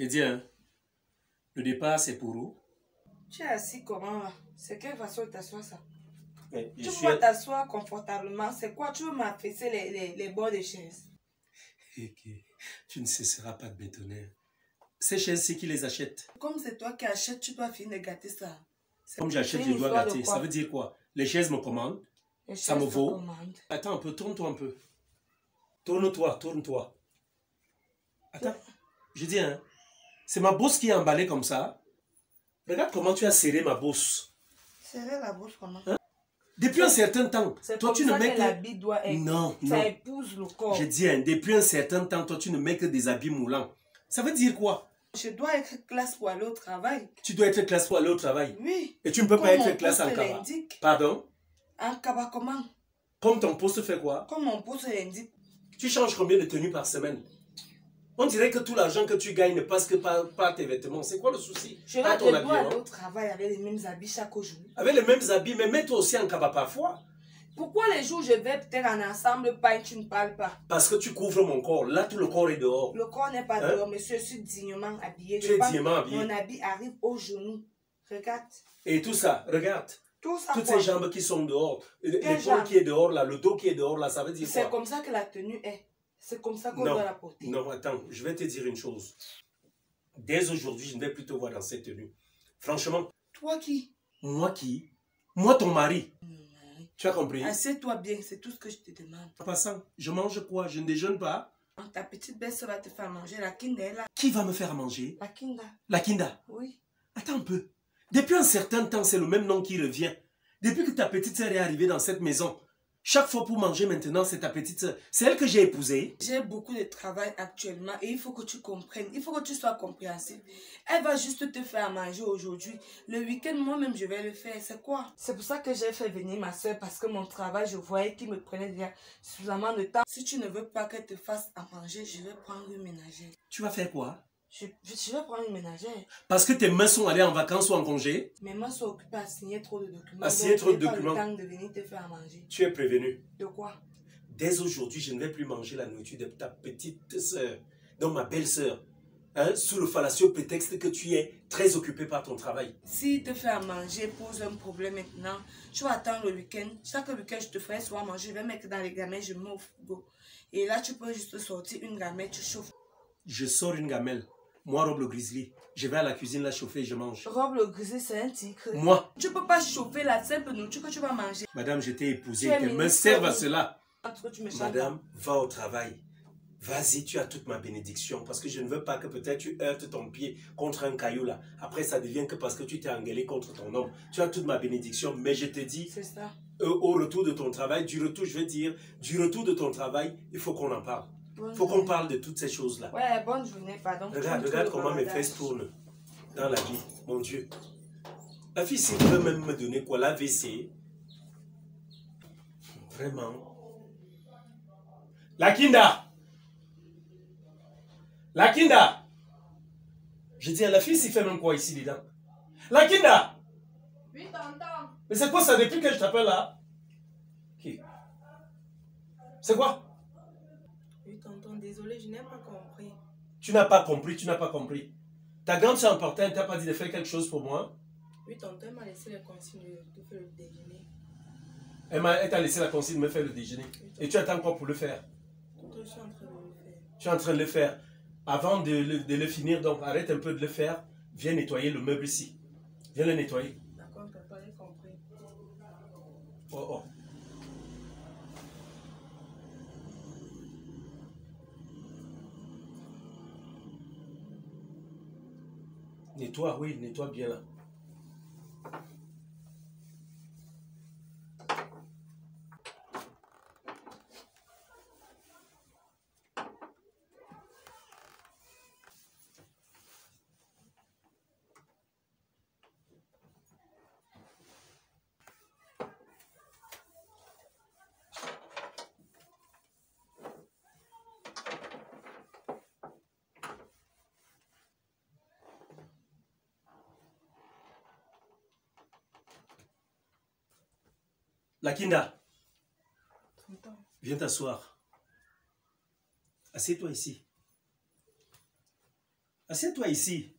Et dis, hein, le départ, c'est pour où? Tu es assis comment là? C'est quelle façon de t'asseoir ça? Mais Tu peux t'asseoir confortablement. C'est quoi? Tu veux m'affaisser les, les, les bords des chaises? Ok. Tu ne cesseras pas de m'étonner. Ces chaises, c'est qui les achète? Comme c'est toi qui achètes, tu dois finir de gâter ça. Comme j'achète, je dois gâter. Ça veut dire quoi? Les chaises me commandent. Les ça chaises me vaut. commandent. Attends un peu, tourne-toi un peu. Tourne-toi, tourne-toi. Attends, je dis, hein, c'est ma bosse qui est emballée comme ça. Regarde comment tu as serré ma bosse. Serrer la bouche comment? Depuis un certain temps, toi tu ne mets que que... l'habit doit être. Non, Ça non. épouse le corps. Je dis, hein, depuis un certain temps, toi tu ne mets que des habits moulants. Ça veut dire quoi? Je dois être classe pour aller au travail. Tu dois être classe pour aller au travail. Oui. Et tu ne peux Comme pas être classe en l'indique. Pardon? En cabas comment? Comme ton poste fait quoi? Comme mon poste l'indique. Tu changes combien de tenues par semaine? On dirait que tout l'argent que tu gagnes ne passe que par, par tes vêtements. C'est quoi le souci? Je dois habillement. aller au travail avec les mêmes habits chaque jour. Avec les mêmes habits, mais mets-toi aussi en cabas parfois. Pourquoi les jours où je vais peut-être en ensemble pas et tu ne parles pas? Parce que tu couvres mon corps. Là, tout le corps est dehors. Le corps n'est pas Hein? dehors, monsieur, je suis dignement habillé. Tu Je es dignement habillé. Mon habit arrive au genou. Regarde. Et tout ça, regarde. Tout ça, Toutes quoi? ces jambes qui sont dehors. L'épaule jambes qui est dehors là, le dos qui est dehors là, ça veut dire C'est quoi? comme ça que la tenue est. C'est comme ça qu'on doit la porter. Non, attends, je vais te dire une chose. Dès aujourd'hui, je ne vais plus te voir dans cette tenue. Franchement, Toi qui? Moi qui? Moi, ton mari. Tu as compris? Assieds-toi bien, c'est tout ce que je te demande. En passant, je mange quoi? Je ne déjeune pas Ta petite belle va te faire manger. La kinda est là. Qui va me faire manger? La kinda, La Kinda. oui. Attends un peu. Depuis un certain temps, c'est le même nom qui revient. Depuis que ta petite sœur est arrivée dans cette maison, chaque fois pour manger maintenant, c'est ta petite sœur. C'est elle que j'ai épousée. J'ai beaucoup de travail actuellement et il faut que tu comprennes. Il faut que tu sois compréhensif. Elle va juste te faire manger aujourd'hui. Le week-end, moi-même, je vais le faire. C'est quoi? C'est pour ça que j'ai fait venir ma soeur parce que mon travail, je voyais qu'il me prenait déjà suffisamment de temps. Si tu ne veux pas qu'elle te fasse à manger, je vais prendre une ménagère. Tu vas faire quoi? Je, je, vais prendre une ménagère. Parce que tes mains sont allées en vacances ou en congé? Mes mains sont occupées à signer trop de documents. À signer trop de pas documents. le temps de venir te faire à manger. Tu es prévenu. De quoi? Dès aujourd'hui, je ne vais plus manger la nourriture de ta petite sœur, donc ma belle-sœur, hein, sous le fallacieux prétexte que tu es très occupé par ton travail. Si te faire manger pose un problème maintenant, tu vas attendre le week-end. Chaque week-end, je te ferai soit manger, je vais mettre dans les gamelles, je mets au frigo. Et là, tu peux juste sortir une gamelle, tu chauffes. Je sors une gamelle. Moi, Rob le grizzly. Je vais à la cuisine la chauffer et je mange. Robe le grisé, c'est un tigre. Moi, Tu peux pas chauffer la simple nourriture que tu vas manger. madame, je t'ai épousé. Tu es Tes mains ministre servent à cela. Tu me chantes. Madame, va au travail. Vas-y, tu as toute ma bénédiction. Parce que je ne veux pas que peut-être tu heurtes ton pied contre un caillou là. Après, ça devient que parce que tu t'es engueulé contre ton homme. Tu as toute ma bénédiction. Mais je te dis, C'est ça. euh, au retour de ton travail, du retour, je vais dire, du retour de ton travail, il faut qu'on en parle. Il faut qu'on parle de toutes ces choses-là. Ouais, bonne journée, pardon. Regarde, regarde comment mes fesses tournent dans la vie. Mon Dieu. La fille, s'il veut même me donner quoi? L'AVC Vraiment. La Kinda La Kinda Je dis à la fille, s'il fait même quoi ici dedans? La Kinda Oui, t'entends. Mais c'est quoi ça? Depuis que je t'appelle là? Qui? C'est quoi? Pas compris. Tu n'as pas compris, tu n'as pas compris. Ta grande soeur importante, elle t'a pas dit de faire quelque chose pour moi? Oui, tonton, elle m'a laissé les consignes de, faire le déjeuner. Elle m'a- elle t'a laissé la consigne de me faire le déjeuner. Et tu attends encore pour le faire? Tonton, je suis en train de le faire. Tu es en train de le faire. Avant de le, de le finir, donc arrête un peu de le faire. Viens nettoyer le meuble ici. Viens le nettoyer. D'accord, papa, j'ai compris. Oh oh. Nettoie, oui, nettoie bien là. La Kinda, Tonton, viens t'asseoir. Assieds-toi ici. Assieds-toi ici.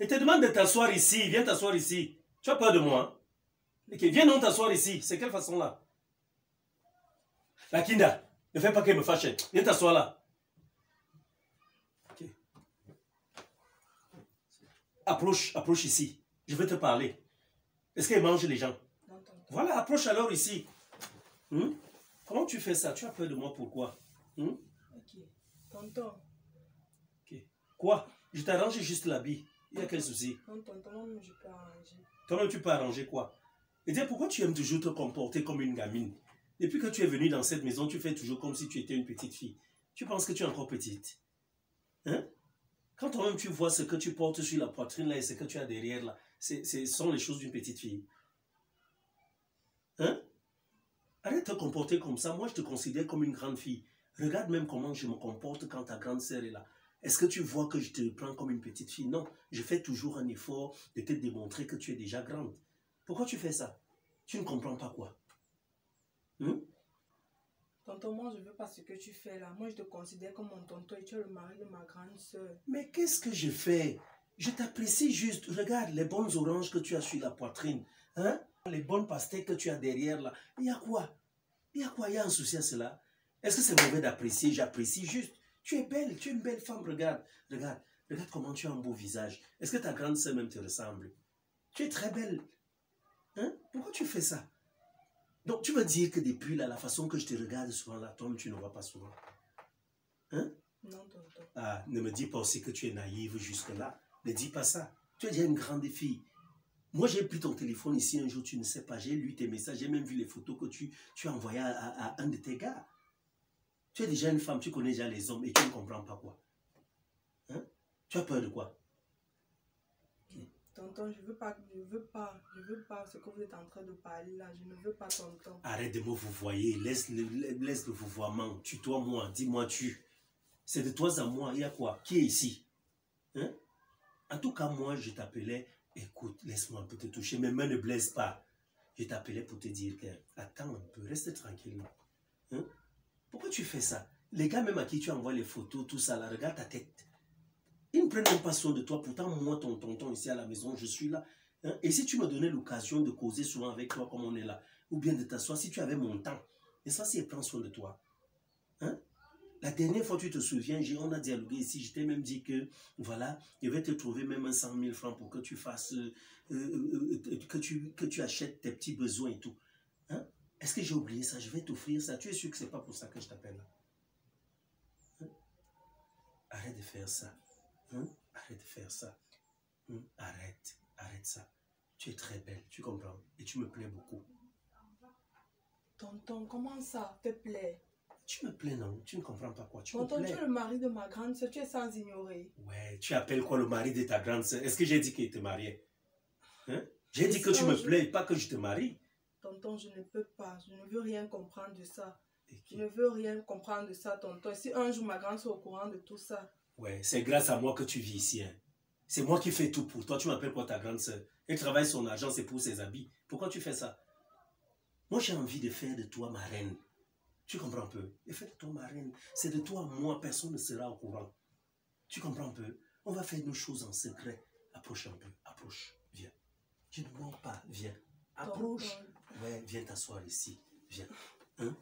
Et te demande de t'asseoir ici. Viens t'asseoir ici. Tu as peur de moi. Hein? Viens donc t'asseoir ici. C'est quelle façon là? La Kinda, ne fais pas qu'elle me fâche. Viens t'asseoir là. Approche, approche ici. Je vais te parler. Est-ce qu'elle mange les gens? Voilà, approche alors ici. Hmm? Comment tu fais ça? Tu as peur de moi, pourquoi? Hmm? Ok. Tonton. Ok. Quoi? Je t'ai arrangé juste l'habit. Il y a quel souci? Non, tonton, je peux arranger. Toi-même, tu peux arranger quoi? Et dis, pourquoi tu aimes toujours te comporter comme une gamine? Depuis que tu es venue dans cette maison, tu fais toujours comme si tu étais une petite fille. Tu penses que tu es encore petite Hein? Quand toi-même tu vois ce que tu portes sur la poitrine là et ce que tu as derrière là, ce sont les choses d'une petite fille. Hein Arrête de te comporter comme ça. Moi, je te considère comme une grande fille. Regarde même comment je me comporte quand ta grande sœur est là. Est-ce que tu vois que je te prends comme une petite fille? Non, je fais toujours un effort de te démontrer que tu es déjà grande. Pourquoi tu fais ça? Tu ne comprends pas quoi? Hein? Tonton, moi, je ne veux pas ce que tu fais là. Moi, je te considère comme mon tonton et tu es le mari de ma grande sœur. Mais qu'est-ce que je fais? Je t'apprécie juste. Regarde les bonnes oranges que tu as sur la poitrine. Hein? Les bonnes pastèques que tu as derrière là. Il y a quoi? Il y a quoi? Il y a un souci à cela Est-ce que c'est mauvais d'apprécier? J'apprécie juste. Tu es belle, tu es une belle femme, regarde, regarde, regarde comment tu as un beau visage. Est-ce que ta grande sœur même te ressemble? Tu es très belle. Hein? Pourquoi tu fais ça? Donc tu veux dire que depuis là, la façon que je te regarde souvent là, toi tu ne vois pas souvent? Hein? Non, tonton. Ah, ne me dis pas aussi que tu es naïve jusque-là. Ne dis pas ça. Tu es déjà une grande fille. Moi, j'ai pris ton téléphone ici un jour, tu ne sais pas. J'ai lu tes messages, j'ai même vu les photos que tu, tu as envoyées à, un de tes gars. Tu es déjà une femme, tu connais déjà les hommes et tu ne comprends pas quoi. Hein? Tu as peur de quoi? Tonton, je veux pas, je veux pas, je veux pas ce que vous êtes en train de parler là. Je ne veux pas tonton. Arrête de me vous voyer, laisse le, laisse le vouvoiement. Tu toi moi, dis-moi tu. C'est de toi à moi, il y a quoi? Qui est ici? Hein? En tout cas, moi, je t'appelais Écoute, laisse-moi un peu te toucher. Mes mains ne blessent pas. Je t'appelais pour te dire que, attends un peu, reste tranquille. Hein? Pourquoi tu fais ça? Les gars, même à qui tu envoies les photos, tout ça, là, regarde ta tête. Ils ne prennent même pas soin de toi. Pourtant, moi, ton tonton, ici à la maison, je suis là. Hein? Et si tu me donnais l'occasion de causer souvent avec toi comme on est là, ou bien de t'asseoir, si tu avais mon temps, et ça, si elle prend soin de toi, hein? La dernière fois, tu te souviens, on a dialogué ici, je t'ai même dit que, voilà, je vais te trouver même un 100 000 francs pour que tu fasses, euh, euh, euh, que, tu, que tu achètes tes petits besoins et tout. Hein? Est-ce que j'ai oublié ça? Je vais t'offrir ça. Tu es sûr que ce n'est pas pour ça que je t'appelle hein? Arrête de faire ça. Hein? Arrête de faire ça. Hein? Arrête, arrête ça. Tu es très belle, tu comprends? Et tu me plais beaucoup. Tonton, comment ça te plaît? Tu me plais, non? Tu ne comprends pas quoi? Tu Tonton, tu es le mari de ma grande soeur, tu es sans ignorer. Ouais, tu appelles quoi le mari de ta grande soeur Est-ce que j'ai dit qu'il te mariait hein? J'ai dit que tu me plais, pas que je te marie. Tonton, je ne peux pas. Je ne veux rien comprendre de ça. Je ne veux rien comprendre de ça, tonton. Si un jour ma grande soeur est au courant de tout ça. Ouais, c'est grâce à moi que tu vis ici. Hein. C'est moi qui fais tout pour toi. Tu m'appelles quoi ta grande soeur Elle travaille son argent, c'est pour ses habits. Pourquoi tu fais ça? Moi, j'ai envie de faire de toi ma reine. Tu comprends un peu Et fais de toi ma reine. C'est de toi, moi, personne ne sera au courant. Tu comprends un peu On va faire nos choses en secret. Approche un peu, approche, viens. Je ne mens pas, viens. Approche. Ouais, viens t'asseoir ici. Viens. Hein?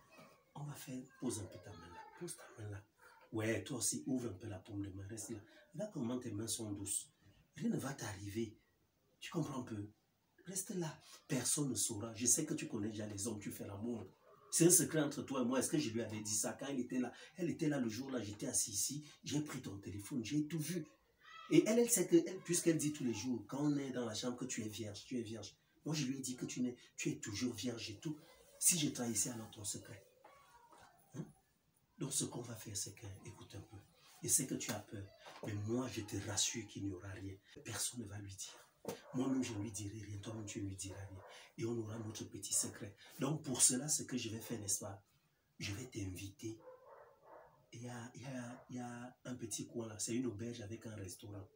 On va faire, pose un peu ta main là. Pose ta main là. Ouais, toi aussi, ouvre un peu la paume de main. Reste là. Là, comment tes mains sont douces. Rien ne va t'arriver. Tu comprends un peu Reste là. Personne ne saura. Je sais que tu connais déjà les hommes, tu fais l'amour. C'est un secret entre toi et moi. Est-ce que je lui avais dit ça quand elle était là? Elle était là le jour-là, j'étais assis ici, j'ai pris ton téléphone, j'ai tout vu. Et elle, elle sait que, puisqu'elle dit tous les jours, quand on est dans la chambre, que tu es vierge, tu es vierge. Moi, je lui ai dit que tu, es, toujours vierge et tout. Si je trahissais alors ton secret. Hein? Donc, ce qu'on va faire, c'est que, écoute un peu. Et c'est que tu as peur. Mais moi, je te rassure qu'il n'y aura rien. Personne ne va lui dire. Moi-même, je ne lui dirai rien, toi-même, tu ne lui diras rien. Et on aura notre petit secret. Donc, pour cela, ce que je vais faire, n'est-ce pas? Je vais t'inviter. Il y a, il, y a, un petit coin là, c'est une auberge avec un restaurant.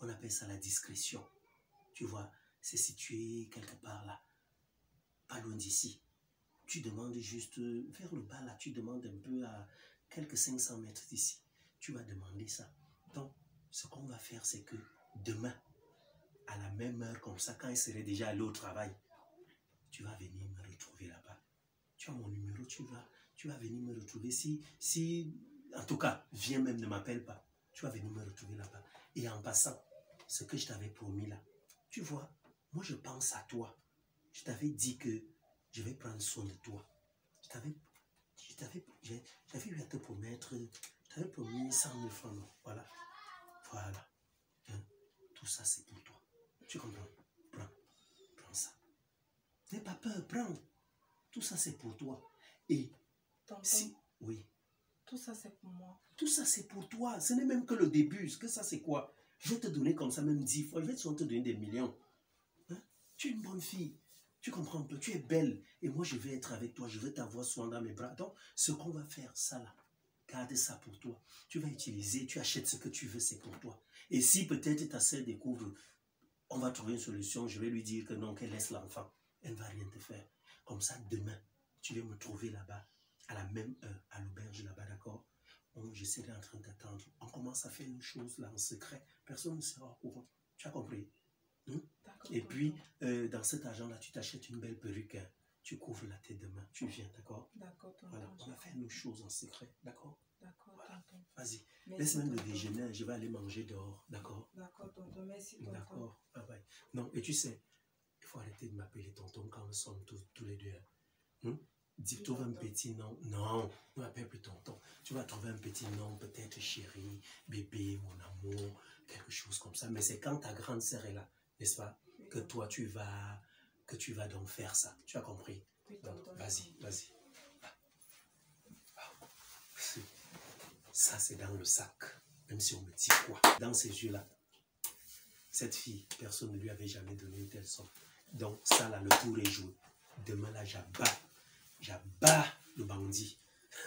On appelle ça la discrétion. Tu vois, c'est situé quelque part là, pas loin d'ici. Tu demandes juste vers le bas là, tu demandes un peu à quelques 500 mètres d'ici. Tu vas demander ça. Donc, ce qu'on va faire, c'est que demain, à la même heure comme ça, quand il serait déjà allé au travail, tu vas venir me retrouver là-bas. Tu as mon numéro, tu vas, tu vas venir me retrouver. Si, si, en tout cas, viens même, ne m'appelle pas. Tu vas venir me retrouver là-bas. Et en passant, ce que je t'avais promis là, tu vois, moi je pense à toi. Je t'avais dit que je vais prendre soin de toi. Je t'avais, j'avais eu à te promettre, je t'avais promis 100 000 francs. Voilà. Voilà. Hein? Tout ça, c'est pour toi. Tu comprends? Prends. Prends ça. N'aie pas peur, prends. Tout ça, c'est pour toi. Et Tonton, si, oui, tout ça c'est pour moi. tout ça, c'est pour toi. Ce n'est même que le début. Ce que ça, c'est quoi? Je vais te donner comme ça, même dix fois. Je vais te donner des millions. Hein? Tu es une bonne fille. Tu comprends un peu. Tu es belle. Et moi, je vais être avec toi. Je vais t'avoir souvent dans mes bras. Donc, ce qu'on va faire, ça là, garde ça pour toi. Tu vas utiliser, tu achètes ce que tu veux, c'est pour toi. Et si peut-être ta sœur découvre, on va trouver une solution, je vais lui dire que non, qu'elle laisse l'enfant. Elle ne va rien te faire. Comme ça, demain, tu vas me trouver là-bas, à la même heure, à l'auberge là-bas, d'accord? On- je serai en train d'attendre. On commence à faire une chose là en secret. Personne ne sera au courant. Tu as compris? D'accord. Et puis, euh, dans cet argent-là, tu t'achètes une belle perruque. hein. Tu couvres la tête de main. Tu viens, d'accord? D'accord. Voilà, on va faire nos choses en secret, d'accord? D'accord, Voilà. Vas-y, laisse même le déjeuner. Je vais aller manger dehors, d'accord? D'accord, tonton. Merci. D'accord. Ah ouais. Non, et tu sais, il faut arrêter de m'appeler tonton quand nous sommes tous, tous les deux. hein? Hum? Dis, trouve un petit nom. Non, ne m'appelle plus tonton. Tu vas trouver un petit nom, peut-être chéri, bébé, mon amour, quelque chose comme ça. Mais c'est quand ta grande sœur est là, n'est-ce pas, Oui, que toi tu vas, que tu vas donc faire ça. Tu as compris? Oui. Vas-y, vas-y. Ah. Ah. Ça, c'est dans le sac. Même si on me dit quoi. Dans ces yeux-là. Cette fille, personne ne lui avait jamais donné une telle somme. Donc, ça, là, le tour est joué. Demain, là, j'abats. J'abats le bandit.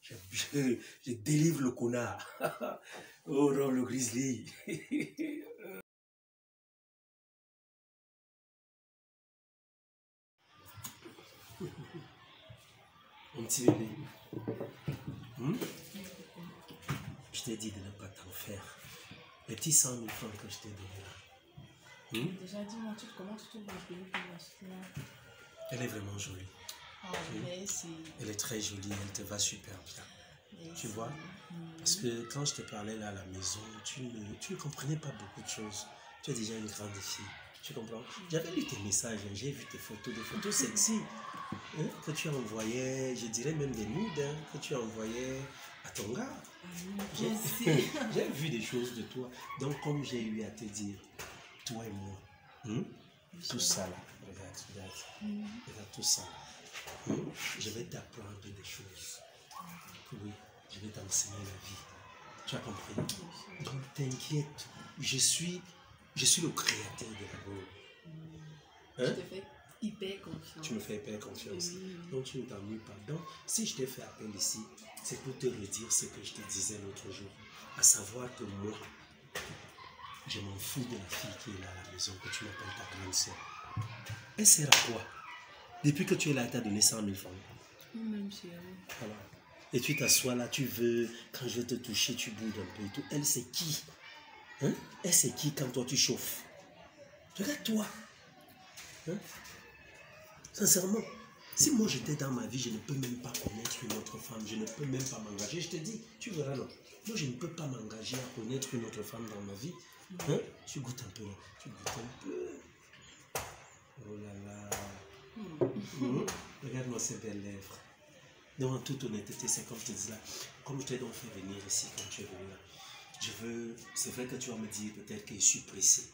je, délivre le connard. oh le grizzly. Mon petit bébé. Hmm? T'ai dit de ne pas t'en faire. Les petits 100 000 francs que je t'ai donnés là. Hmm? Déjà, dis-moi, tu, comment tu trouves le pays pour Elle est vraiment jolie. Ah, Oui. merci. Elle est très jolie, elle te va super bien. merci. Tu vois? Mhm. Parce que quand je te parlais là à la maison, tu ne, tu ne comprenais pas beaucoup de choses. Tu es déjà une grande fille. Tu comprends? J'avais lu tes messages, hein, j'ai vu tes photos, des photos sexy hein, que tu as envoyées, je dirais même des nudes hein, que tu as envoyées à ton gars. J'ai vu des choses de toi. Donc, comme j'ai eu à te dire, toi et moi, hein, tout ça là, regarde, regarde, Mhm. regarde tout ça. là, hein, je vais t'apprendre des choses. Oui, je vais t'enseigner la vie. Tu as compris? Donc, t'inquiète, je suis, je suis le créateur de l'amour. Je Hein? Hyper confiance. Tu me fais hyper confiance. Oui. Donc, tu ne t'ennuies pas. Donc, si je t'ai fait appel ici, c'est pour te redire ce que je te disais l'autre jour. À savoir que moi, je m'en fous de la fille qui est là à la maison, que tu m'appelles ta grande sœur. Elle sert à quoi? Depuis que tu es là, elle t'a donné 100 000 francs. Même chérie. Voilà. Et tu t'assois là, tu veux, quand je vais te toucher, tu boudes un peu et tout. Elle, c'est qui? Hein? Elle, c'est qui quand toi, tu chauffes? Regarde-toi. Hein? Sincèrement, si moi j'étais dans ma vie, je ne peux même pas connaître une autre femme, je ne peux même pas m'engager. Je te dis, tu verras, non. Moi, je ne peux pas m'engager à connaître une autre femme dans ma vie. Hein? Tu goûtes un peu, là. tu goûtes un peu. Oh là là. Mhm. Regarde-moi ces belles lèvres. Donc, en toute honnêteté, c'est comme je te dis là, comme je t'ai donc fait venir ici quand tu es venu là, je veux, c'est vrai que tu vas me dire peut-être que je suis pressé,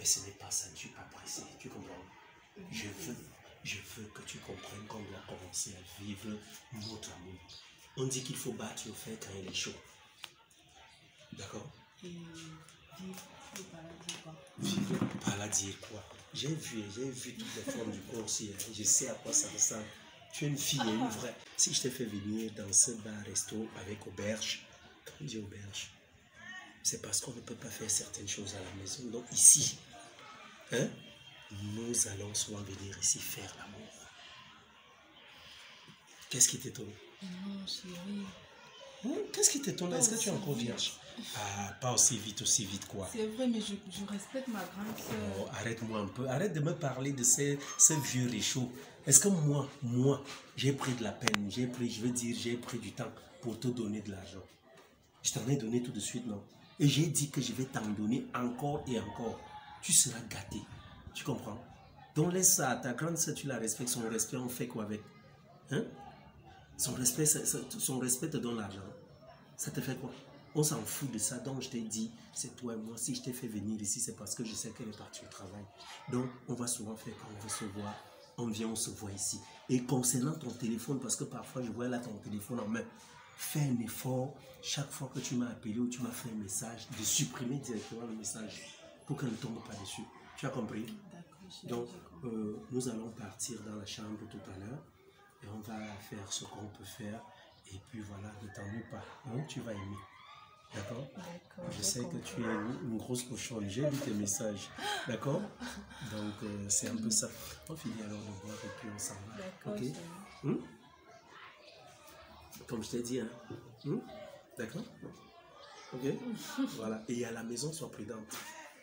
mais ce n'est pas ça, je ne suis pas pressé, tu comprends? Je veux, je veux que tu comprennes qu'on doit commencer à vivre notre amour. On dit qu'il faut battre le fer quand il est chaud. D'accord? Et vivre le paradis, quoi. J'ai vu, j'ai vu toutes les formes du corps aussi. hein. Je sais à quoi ça ressemble. Tu es une fille une vraie. Si je t'ai fait venir dans ce bar-resto avec auberge, quand on dit auberge, c'est parce qu'on ne peut pas faire certaines choses à la maison. Donc ici, hein, nous allons souvent venir ici faire l'amour. Qu'est-ce qui t'étonne? Non, chérie. Hein? Qu'est-ce qui t'étonne Est-ce que tu es encore vierge? Ah, pas aussi vite, aussi vite quoi? C'est vrai, mais je, je respecte ma grande Oh, sœur. arrête-moi un peu. Arrête de me parler de ces, ces vieux réchauds. Est-ce que moi, moi, j'ai pris de la peine, j'ai pris, je veux dire, j'ai pris du temps pour te donner de l'argent Je t'en ai donné tout de suite, non? Et j'ai dit que je vais t'en donner encore et encore. Tu seras gâté. Tu comprends? Donc laisse ça ta grande sœur, tu la respectes. Son respect, on fait quoi avec? Hein? Son respect, son respect te donne l'argent. Ça te fait quoi? On s'en fout de ça. Donc, je t'ai dit, c'est toi et moi. Si je t'ai fait venir ici, c'est parce que je sais qu'elle est partie au travail. Donc, on va souvent faire quand on veut se voir. On vient, on se voit ici. Et concernant ton téléphone, parce que parfois, je vois là ton téléphone en main, fais un effort. Chaque fois que tu m'as appelé ou tu m'as fait un message, de supprimer directement le message pour qu'elle ne tombe pas dessus. Tu as compris? Donc, euh, nous allons partir dans la chambre tout à l'heure et on va faire ce qu'on peut faire. Et puis voilà, ne t'ennuie pas. Hein, tu vas aimer. D'accord? D'accord, Je sais que tu es une, une grosse cochonne. J'ai lu tes messages. D'accord? Donc, euh, c'est un peu ça. On finit alors de boire et puis on s'en va. D'accord, Ok? Hum? Comme je t'ai dit, hein Hum? D'accord? Ok? Voilà. Et à la maison, sois prudente.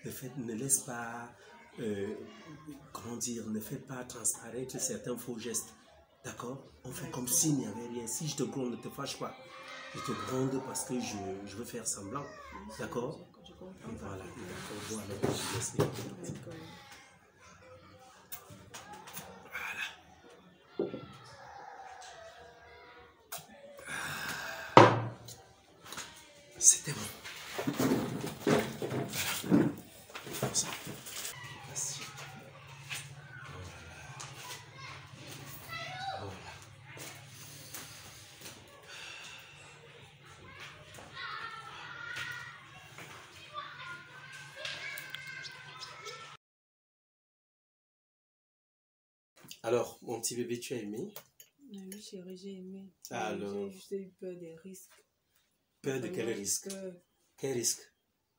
Ne, faites- ne laisse pas, euh, comment dire, ne fais pas transparaître certains faux gestes. D'accord? On fait comme s'il n'y avait rien. Si je te gronde, ne te fâche pas. Je te gronde parce que je, je veux faire semblant. D'accord? Voilà. D'accord. Voilà. Alors, mon petit bébé, tu as aimé? Ah Oui, chérie, j'ai aimé. Alors. J'ai eu peur des risques. Peur de quel risque que- Quel risque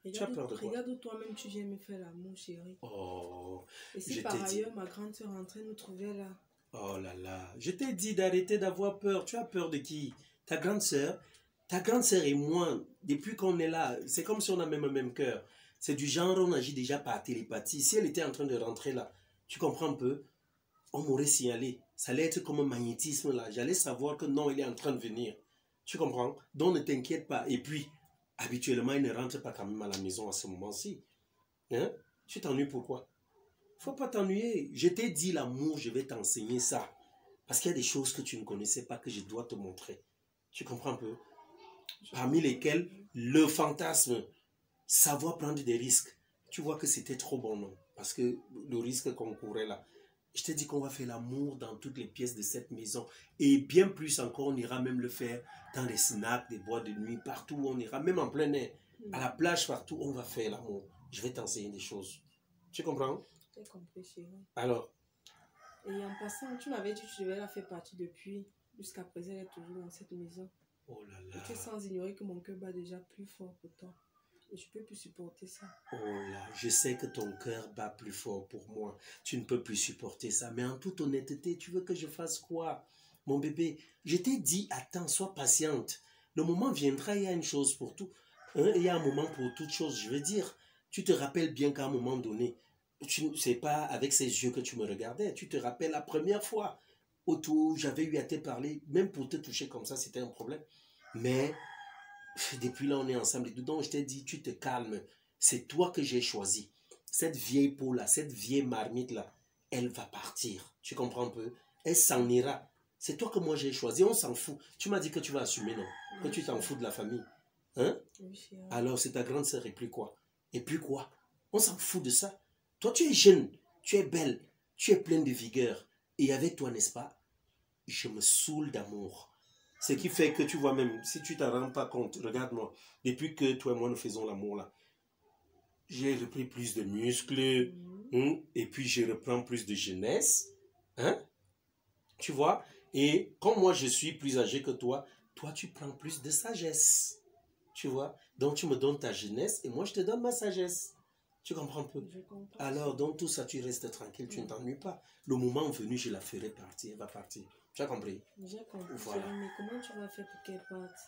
Regarde, peur de quoi? Regarde toi-même tu viens me faire l'amour, chérie. Oh, Et si Je par t'ai dit. ailleurs ma grande soeur rentrait nous trouver là oh là là. Je t'ai dit d'arrêter d'avoir peur. Tu as peur de qui? Ta grande sœur? Ta grande sœur et moi, depuis qu'on est là, c'est comme si on a même un même cœur. C'est du genre, on agit déjà par télépathie. Si elle était en train de rentrer là, tu comprends un peu? On m'aurait signalé. Ça allait être comme un magnétisme là. J'allais savoir que non, il est en train de venir. Tu comprends? Donc ne t'inquiète pas. Et puis, habituellement, il ne rentre pas quand même à la maison à ce moment-ci. Hein? Tu t'ennuies pourquoi? Faut pas t'ennuyer. Je t'ai dit l'amour, je vais t'enseigner ça. Parce qu'il y a des choses que tu ne connaissais pas que je dois te montrer. Tu comprends un peu? Parmi lesquelles le fantasme, savoir prendre des risques. Tu vois que c'était trop bon, non? Parce que le risque qu'on courait là. Je t'ai dit qu'on va faire l'amour dans toutes les pièces de cette maison. Et bien plus encore, on ira même le faire dans les snacks, des boîtes de nuit, partout où on ira, même en plein air. À la plage, partout, on va faire l'amour. Je vais t'enseigner des choses. Tu comprends? J'ai compris, chérie. Alors, Et en passant, tu m'avais dit que tu devais la faire partie depuis. Jusqu'à présent, elle est toujours dans cette maison. oh là Et là. tu es sans ignorer que mon cœur bat déjà plus fort pour toi. Je peux plus supporter ça. Oh là, je sais que ton cœur bat plus fort pour moi. Tu ne peux plus supporter ça. Mais en toute honnêteté, tu veux que je fasse quoi? Mon bébé, je t'ai dit, attends, sois patiente. Le moment viendra, il y a une chose pour tout. Hein, Il y a un moment pour toute chose. Je veux dire, tu te rappelles bien qu'à un moment donné, tu c'est pas avec ces yeux que tu me regardais. Tu te rappelles la première fois autour, j'avais eu à te parler, même pour te toucher comme ça, c'était un problème. Mais depuis là, on est ensemble et tout. Donc, je t'ai dit, tu te calmes. C'est toi que j'ai choisi. Cette vieille peau-là, cette vieille marmite-là, elle va partir. Tu comprends un peu? Elle s'en ira. C'est toi que moi j'ai choisi. On s'en fout. Tu m'as dit que tu vas assumer, non? Que tu t'en fous de la famille. Hein? Alors, c'est ta grande sœur et puis quoi? Et puis quoi? On s'en fout de ça. Toi, tu es jeune, tu es belle, tu es pleine de vigueur. Et avec toi, n'est-ce pas? Je me saoule d'amour. Ce qui fait que tu vois même, si tu t'en rends pas compte, regarde-moi, depuis que toi et moi nous faisons l'amour là, j'ai repris plus de muscles, Mhm. hein, et puis je reprends plus de jeunesse. Hein Tu vois Et comme moi je suis plus âgé que toi, toi tu prends plus de sagesse. Tu vois Donc tu me donnes ta jeunesse et moi je te donne ma sagesse. Tu comprends un peu? Je comprends. Alors dans tout ça, tu restes tranquille, tu ne t'ennuies pas. Le moment venu, je la ferai partir, elle va partir. Tu as compris J'ai compris. Voilà. Mais comment tu vas faire pour qu'elle parte?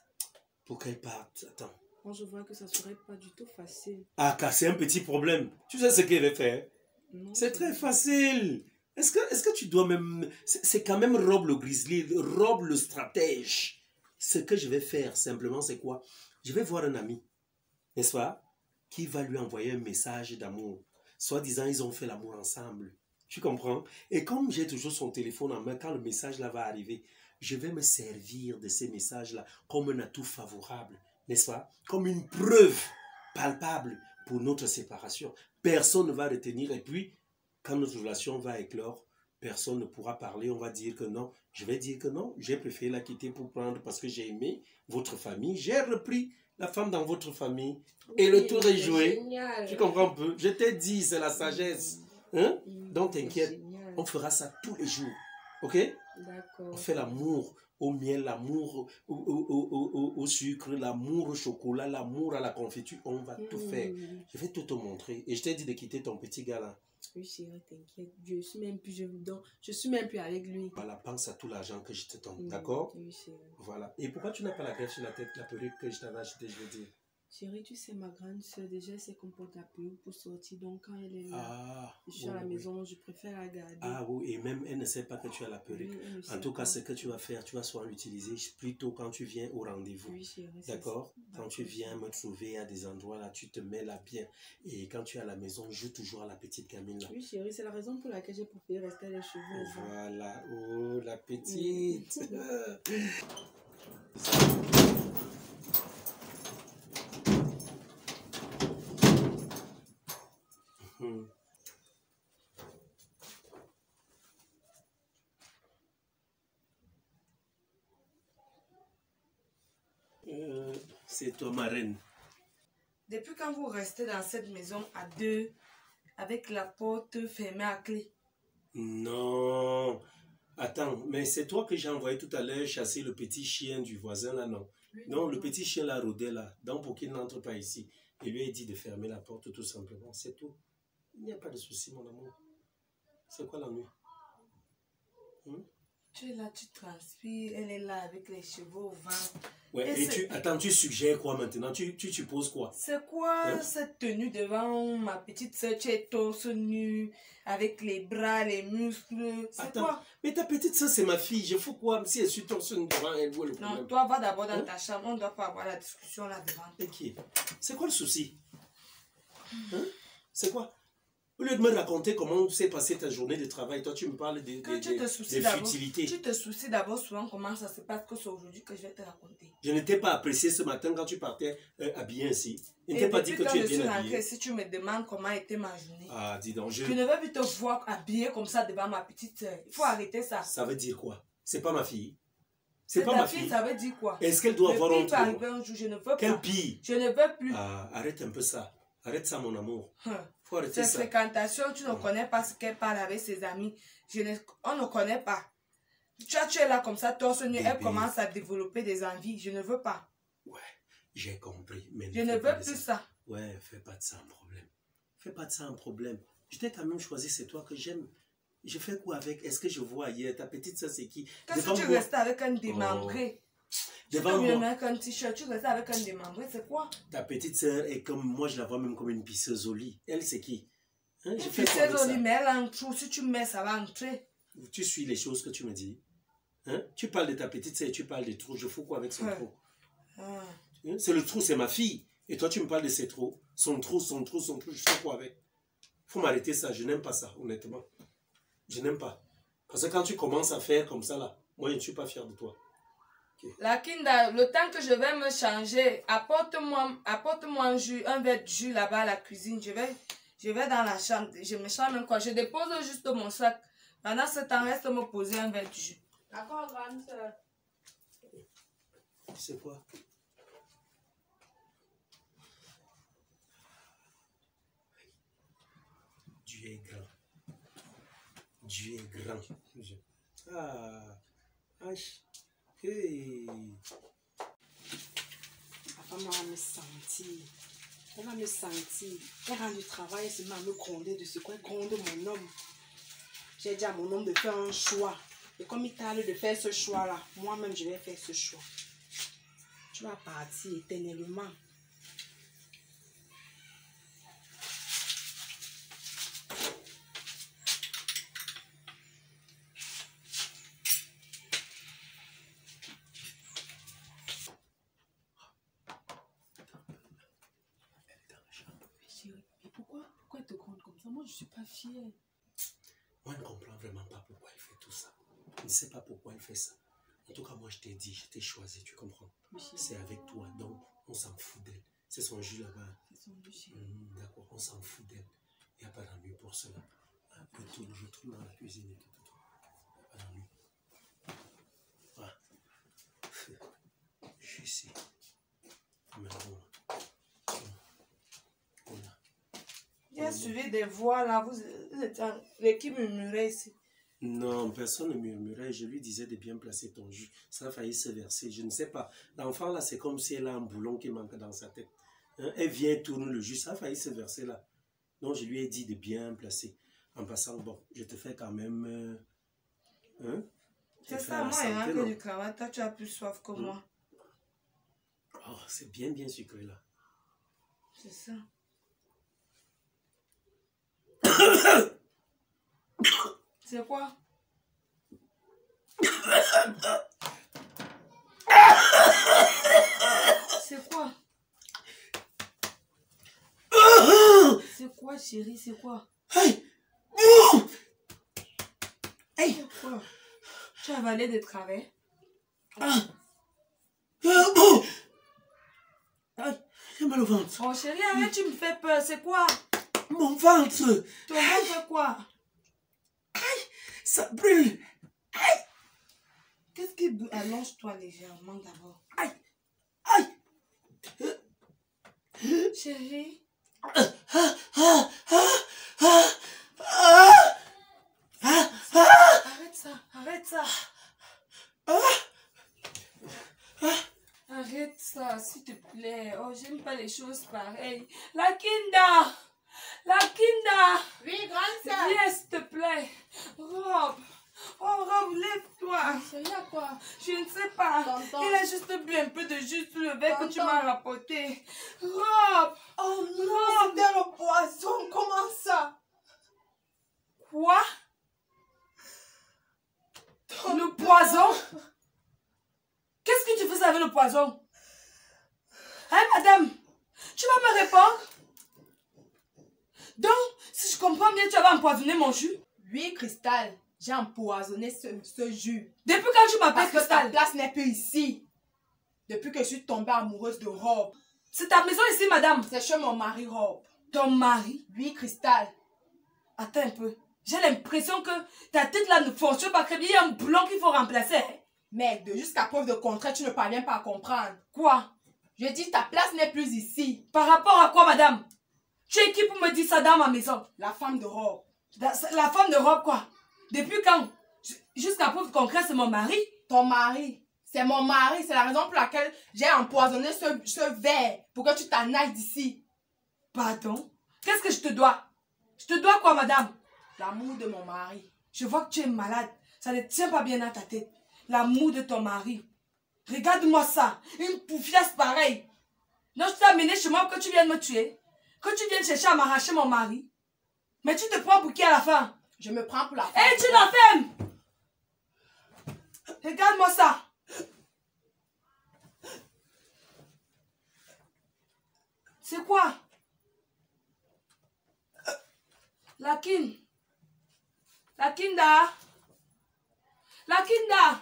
Pour qu'elle parte. Attends. Moi, je vois que ça serait pas du tout facile. Ah, car c'est un petit problème. Tu sais ce qu'elle va faire Non, C'est très facile. Est-ce que, est que tu dois même... C'est c'est quand même Rob le grizzly, Rob le stratège. Ce que je vais faire simplement, c'est quoi? Je vais voir un ami, n'est-ce pas Qui va lui envoyer un message d'amour. Soit disant, ils ont fait l'amour ensemble. Tu comprends? Et comme j'ai toujours son téléphone en main, quand le message là va arriver, je vais me servir de ces messages-là comme un atout favorable, n'est-ce pas? Comme une preuve palpable pour notre séparation. Personne ne va retenir et puis quand notre relation va éclore, personne ne pourra parler, on va dire que non. Je vais dire que non, j'ai préféré la quitter pour prendre parce que j'ai aimé votre famille. J'ai repris la femme dans votre famille et le tour est joué. Génial. Tu comprends un peu? Je t'ai dit, c'est la sagesse. Hein? Donc t'inquiète, on fera ça tous les jours. Ok? On fait l'amour au miel, l'amour au, au- au- au- sucre, l'amour au chocolat, l'amour à la confiture. On va tout Mm, faire. Je vais tout te montrer. Et je t'ai dit de quitter ton petit gars là. Oui, chérie, t'inquiète. Je suis même plus, je, donc, je suis même plus avec lui. Voilà, pense à tout l'argent que je te donne. Mm, D'accord? Oui, chérie. Voilà. Et pourquoi tu n'as pas la greffe sur la tête, la perruque que je t'avais achetée, je veux dire? Chérie, tu sais, ma grande soeur, déjà, elle sait qu'on porte la perruque pour sortir. Donc, quand elle est là, Ah, je suis oui, à la oui. maison, je préfère la garder. Ah oui, et même elle ne sait pas que tu as la perruque. Oui, En tout cas, ce que tu vas faire, tu vas soit l'utiliser plutôt quand tu viens au rendez-vous. Oui, chérie. c'est D'accord? Quand tu viens me trouver à des endroits là, tu te mets là bien. Et quand tu es à la maison, joue toujours à la petite gamine là. Oui, chérie, c'est la raison pour laquelle j'ai préféré rester les cheveux. Voilà, oh la petite. Mhm. Euh, C'est toi ma reine. Depuis quand vous restez dans cette maison à deux, avec la porte fermée à clé? Non. Attends, mais c'est toi que j'ai envoyé tout à l'heure chasser le petit chien du voisin là, non? Non, le petit chien là rôdait là, donc pour qu'il n'entre pas ici. Il lui a dit de fermer la porte tout simplement, c'est tout. Il n'y a pas de souci, mon amour. C'est quoi l'ennui? Tu es là, tu transpires, elle est là avec les cheveux au vent. Ouais, Et et, tu, attends, tu suggères quoi maintenant? Tu, tu supposes quoi? C'est quoi Hein? cette tenue devant ma petite soeur Tu es torse nu, avec les bras, les muscles. C'est quoi? mais ta petite soeur, c'est ma fille. Je fous quoi? Si elle suit ton son devant elle, où est le Non, problème toi, va d'abord dans Hein? ta chambre. On ne doit pas avoir la discussion là devant. Et qui C'est quoi le souci? Hein? C'est quoi? Au lieu de me raconter comment s'est passée ta journée de travail, toi tu me parles des, Que des, tu te soucies. Tu te soucies d'abord souvent comment ça se passe que c'est aujourd'hui que je vais te raconter. Je ne t'ai pas apprécié ce matin quand tu partais euh, habillé ainsi. Je ne t'ai pas dit que tu es je suis bien rentrée, habillé. si tu me demandes comment était ma journée, Ah, dis donc, je... je ne veux plus te voir habillée comme ça devant ma petite soeur. Il faut arrêter ça. ça veut dire quoi? C'est pas ma fille. C'est pas ma fille, fille. ça veut dire quoi? Est-ce qu'elle doit Le avoir honte de un jour, je ne veux Quel pas. pire? Je ne veux plus. ah, Arrête un peu ça. Arrête ça, mon amour. Hum. Ça. fréquentations, tu ne connais pas ce qu'elle parle avec ses amis. Je ne, on ne connaît pas. Tu, as- tu es là comme ça, torse nu, elle commence à développer des envies. Je ne veux pas. Ouais, j'ai compris. Mais Je ne veux plus ça. ça. Ouais, fais pas de ça un problème. Fais pas de ça un problème. Je t'ai quand même choisi, c'est toi que j'aime. Je fais quoi avec? Est-ce que je vois ailleurs? Ta petite soeur, c'est qui? Qu'est-ce que tu restes avec un démembré? Tu Devant moi. avec un t-shirt, tu restes avec un démembré, c'est quoi? Ta petite soeur est comme moi, je la vois même comme une pisseuse au lit. Elle, c'est qui? Hein, sais, avec ça? Loli, mais elle a un trou. Si tu mets, ça va entrer. Tu suis les choses que tu me dis. Hein? Tu parles de ta petite soeur et tu parles des trous. Je fous quoi avec son Ouais. trou? Ah. Hein? C'est le trou, c'est ma fille. Et toi, tu me parles de ses trous. Son trou, son trou, son trou. Je fais quoi avec? Faut m'arrêter ça. Je n'aime pas ça, honnêtement. Je n'aime pas. Parce que quand tu commences à faire comme ça, là, moi, je ne suis pas fier de toi. La Kinda, le temps que je vais me changer, apporte-moi apporte un jus, un verre de jus là-bas à la cuisine. Je vais, je vais dans la chambre. Je me change même quoi. Je dépose juste mon sac. Pendant ce temps, reste me poser un verre de jus. D'accord, grande soeur. Tu sais quoi? Dieu est grand. Dieu est grand. Ah. Aïe. Hey. Papa va me sentir. Elle va me sentir. Elle rentre du travail, elle se met à me gronder de ce quoi gronde mon homme. J'ai dit à mon homme de faire un choix. Et comme il tarde de faire ce choix-là, moi-même, je vais faire ce choix. Tu vas partir éternellement. Fait ça. En tout cas, moi, je t'ai dit, je t'ai choisi, tu comprends C'est avec toi, donc on s'en fout d'elle. C'est son jus là-bas. C'est son jus. Mmh, D'accord, on s'en fout d'elle. Il n'y a pas d'ennui pour cela. Je tourne, je tourne dans la cuisine et tout. tout, Il n'y a pas d'ennui. Voilà. Je suis ici. Mais bon. Voilà. Il y a suivi des voix là, vous, vous êtes qui murmurait ici. Non, personne ne murmurait. Je lui disais de bien placer ton jus. Ça a failli se verser. Je ne sais pas. L'enfant là, c'est comme si elle a un boulon qui manque dans sa tête. Hein, Elle vient tourner le jus. Ça a failli se verser là. Donc je lui ai dit de bien placer. En passant, bon, je te fais quand même. euh, hein, C'est ça, moi, il y a un peu du travail. Toi, tu as plus soif que moi. Oh, c'est bien, bien sucré là. C'est ça. C'est quoi? C'est quoi? C'est quoi, chérie? C'est quoi? Hey! Hey! Quoi? Tu as avalé des travers? Ah! Bon! Ah, J'ai mal au ventre. Oh chérie, arrête, tu me fais peur. C'est quoi? Mon ventre! Ton ventre quoi? Ça brûle! Qu'est-ce qui bou- Allonge-toi légèrement d'abord. Aïe! Aïe! Chérie Ah, ah, ah, ah, ah, ah, ah, Arrête ça, arrête ça. Arrête ça, s'il te plaît. Oh, j'aime pas les choses pareilles. La Kinda La Kinda Oui, grande sœur. Viens, s'il te plaît. Rob Oh, Rob, lève-toi. Chérie, à quoi Je ne sais pas. Tonton. Il a juste bu un peu de jus sur le verre que tu m'as rapporté. Rob Oh non, c'était le poison. Comment ça? Quoi? Le poison? Qu'est-ce que tu faisais avec le poison? Hein, madame? Tu vas me répondre? Donc, si je comprends bien, tu avais empoisonné mon jus Oui, Cristal. J'ai empoisonné ce, ce jus. Depuis quand tu m'appelles Parce que ta Cristal place n'est plus ici. Depuis que je suis tombée amoureuse de Rob. C'est ta maison ici, madame C'est chez mon mari Rob. Ton mari? Oui, Cristal. Attends un peu. J'ai l'impression que ta tête là ne fonctionne pas très bien. Il y a un boulon qu'il faut remplacer. hein. Mec, de jusqu'à preuve de contraire, tu ne parviens pas à comprendre. Quoi? Je dis ta place n'est plus ici. Par rapport à quoi, madame? Tu es qui pour me dire ça dans ma maison? La femme de Rob. La, la femme de robe, quoi? Depuis quand? Ju- Jusqu'à preuve concrète, c'est mon mari. Ton mari. C'est mon mari. C'est la raison pour laquelle j'ai empoisonné ce, ce verre. Pour que tu t'en ailles d'ici. Pardon? Qu'est-ce que je te dois? Je te dois quoi, madame? L'amour de mon mari. Je vois que tu es malade. Ça ne tient pas bien dans ta tête. L'amour de ton mari. Regarde-moi ça. Une poufiasse pareille. Non, je t'ai amené chez moi pour que tu viennes me tuer. Que tu viennes chercher à m'arracher mon mari. Mais tu te prends pour qui à la fin? Je me prends pour la femme. Hé, de tu l'enfermes Regarde-moi ça. C'est quoi? La kin. La kinda. La kinda.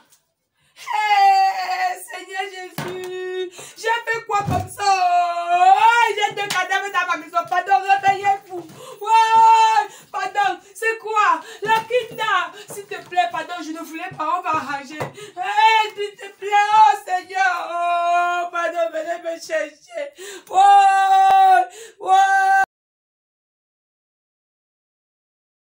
Eh, Seigneur Jésus, j'ai fait quoi comme ça? Oh, J'ai deux cadavres dans ma maison. Pardon, réveillez-vous. Ouais, pardon, c'est quoi? La kidna S'il te plaît, pardon, je ne voulais pas, on va arranger. Hey, eh, s'il te plaît, oh Seigneur. Oh, pardon, venez me chercher. Oh, oh.